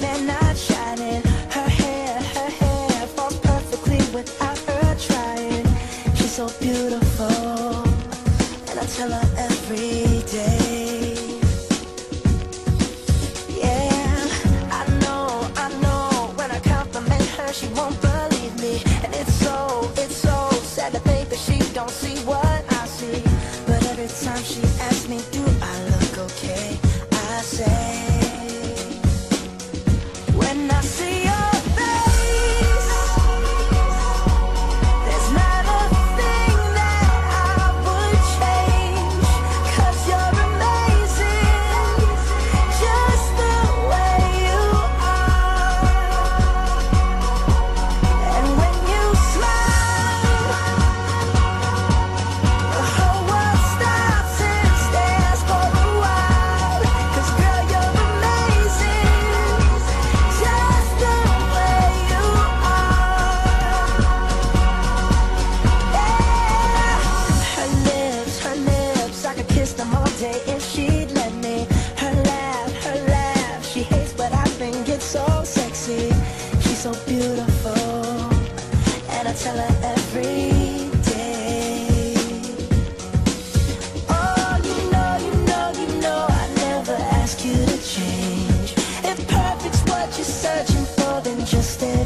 They're not shining. Her hair, her hair falls perfectly without her trying. She's so beautiful, and I tell her every day. Yeah, I know, I know. When I compliment her, she won't believe me, and it's so, it's so. so beautiful And I tell her every day. Oh, you know, you know, you know I never ask you to change. If perfect's what you're searching for Then just stay